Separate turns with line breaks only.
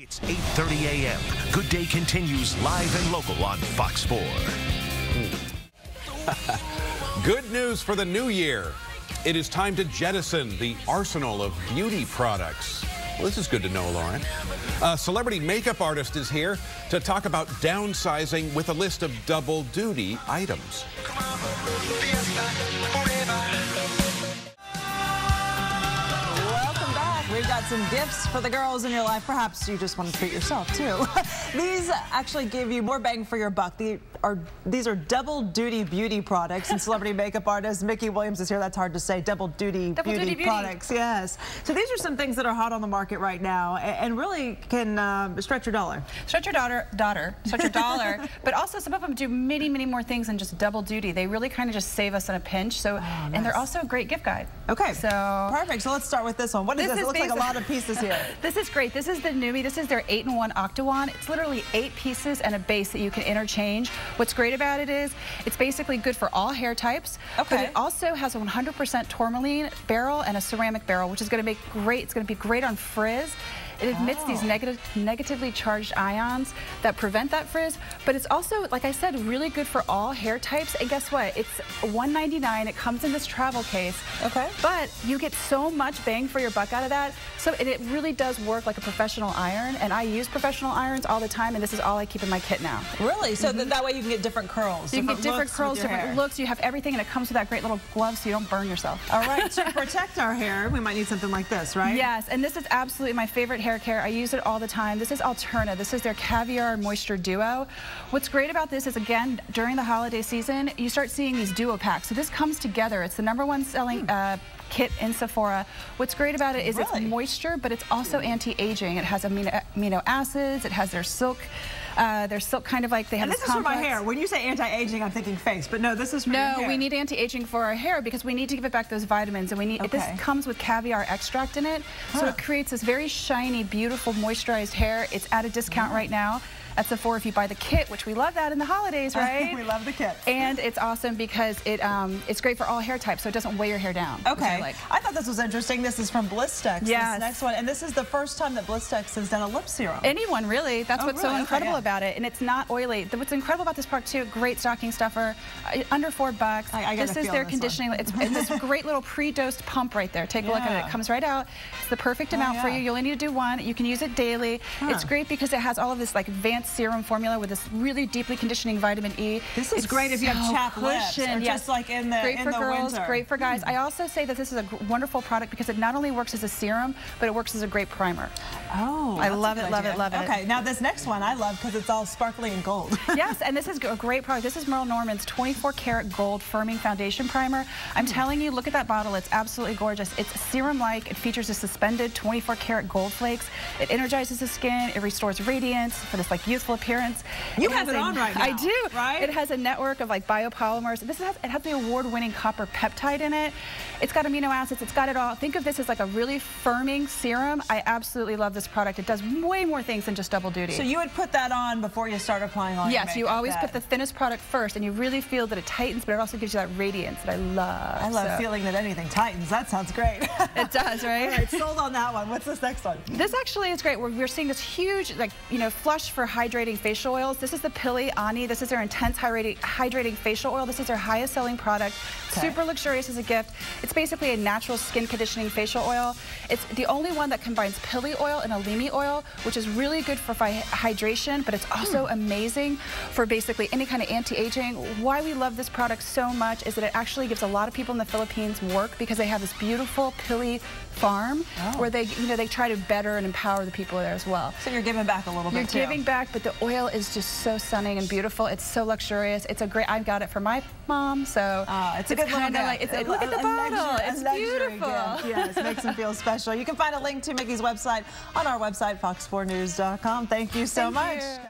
It's 8.30 a.m. Good Day continues live and local on Fox 4.
Good news for the new year. It is time to jettison the arsenal of beauty products. Well, this is good to know, Lauren. A celebrity makeup artist is here to talk about downsizing with a list of double duty items.
Got some gifts for the girls in your life. Perhaps you just want to treat yourself too. these actually give you more bang for your buck. The, are, these are double duty beauty products and celebrity makeup artist Mickey Williams is here. That's hard to say. Double duty,
double
beauty,
duty beauty,
products. Yes. So these are some things that are hot on the market right now and, really can uh, stretch your dollar.
Stretch your daughter, daughter, stretch your dollar. But also some of them do many, many more things than just double duty. They really kind of just save us in a pinch. So, oh, nice. and they're also a great gift guide.
Okay. So perfect. So let's start with this one. What is this? this? It looks like a lot of pieces here.
this is great. This is the NuMe. This is their 8-in-1 Octa-Wand. It's literally eight pieces and a base that you can interchange. What's great about it is it's basically good for all hair types. Okay. But it also has a 100% tourmaline barrel and a ceramic barrel, which is going to make great. It's going to be great on frizz. It emits oh. these negative, negatively charged ions that prevent that frizz, but it's also, like I said, really good for all hair types. And guess what? It's $1.99. It comes in this travel case.
Okay.
But you get so much bang for your buck out of that. So it really does work like a professional iron, and I use professional irons all the time, and this is all I keep in my kit now.
Really? So mm -hmm. that way you can get different curls.
You can get different curls, different hair. looks. You have everything, and it comes with that great little glove so you don't burn yourself.
All right. to protect our hair, we might need something like this, right?
Yes, and this is absolutely my favorite hair care. I use it all the time. This is Alterna. This is their Caviar Moisture Duo. What's great about this is, again, during the holiday season, you start seeing these duo packs. So this comes together. It's the number one selling hmm. uh, kit in Sephora. What's great about it is really? it's moisture, but it's also anti-aging. It has amino, amino acids. It has their silk uh, they're silk kind of like they have
and this,
this is
complex. for my hair. When you say anti-aging, I'm thinking face, but no, this is for
No, we need anti-aging for our hair because we need to give it back those vitamins, and we need. Okay. This comes with caviar extract in it, huh. so it creates this very shiny, beautiful, moisturized hair. It's at a discount right now at Sephora if you buy the kit, which we love that in the holidays, right?
we love the kit.
And it's awesome because it um, it's great for all hair types, so it doesn't weigh your hair down.
Okay. I, like. I, thought this was interesting. This is from Blistex.
Yeah.
next one, and this is the first time that Blistex has done a lip serum.
Anyone really? That's oh, what's really? so incredible okay, yeah. about it, and it's not oily. What's incredible about this product too? Great stocking stuffer, uh, under four bucks. I, I this is their this conditioning. It's, it's, this great little pre-dosed pump right there. Take yeah. a look at it. It comes right out. It's the perfect oh, amount yeah. for you. You only need to do one. You can use it daily. Huh. It's great because it has all of this like advanced serum formula with this really deeply conditioning vitamin E.
This is it's great if you have chapped lips or yes. just like in the
Great
in
for
the
girls,
winter.
great for guys. Mm. I also say that this is a wonderful product because it not only works as a serum, but it works as a great primer.
Oh,
I love it, love it, love it.
Okay, now this next one I love because it's all sparkly and gold.
yes, and this is a great product. This is Merle Norman's 24 karat gold firming foundation primer. I'm mm. telling you, look at that bottle. It's absolutely gorgeous. It's serum-like. It features a suspended 24 karat gold flakes. It energizes the skin. It restores radiance for this like youthful appearance.
You it have it on right now.
I do.
Right?
It has a network of like biopolymers. This has it has the award-winning copper peptide in it. It's got amino acids. It's got it all. Think of this as like a really firming serum. I absolutely love this product. It does way more things than just double duty.
So you would put that on before you start applying all
Yes, you always put the thinnest product first, and you really feel that it tightens, but it also gives you that radiance that I love.
I love
so.
feeling that anything tightens. That sounds great.
it does, right?
all right, sold on that one. What's this next one?
This actually is great. We're, we're seeing this huge, like, you know, flush for hydrating facial oils. This is the Pili Ani. This is their intense hydrating, hydrating facial oil. This is their highest selling product. Okay. Super luxurious as a gift. It's basically a natural skin conditioning facial oil. It's the only one that combines Pili oil and Elemi oil, which is really good for hydration, but it's also mm. amazing for basically any kind of anti-aging. Why we love this product so much is that it actually gives a lot of people in the Philippines work because they have this beautiful Pili farm oh. where they, you know, they try to better and empower the people there as well.
So you're giving back a little
you're
bit
You're giving back, but the oil is just so stunning and beautiful. It's so luxurious. It's a great, I've got it for my mom, so
uh, it's, it's kind of like,
it's, a, look at the bottle. Luxury, it's beautiful.
Yes, makes them feel special. You can find a link to Mickey's website on our website, fox4news.com. Thank you so
Thank
much.
You.